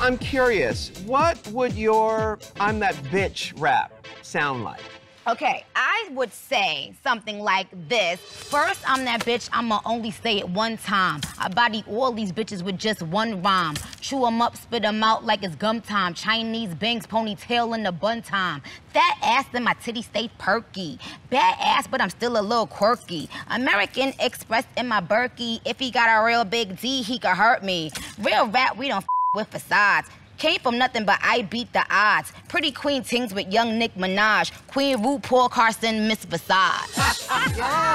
I'm curious, what would your I'm that bitch rap sound like? Okay, I would say something like this. First, I'm that bitch, I'ma only say it one time. I body all these bitches with just one rhyme. Chew them up, spit them out like it's gum time. Chinese bangs, ponytail in the bun time. Fat ass and my titty stay perky. Bad ass, but I'm still a little quirky. American Express in my Berkey. If he got a real big D, he could hurt me. Real rap, we don't with facades. Came from nothing but I beat the odds. Pretty queen tings with young Nick Minaj. Queen RuPaul Carson, Miss yeah.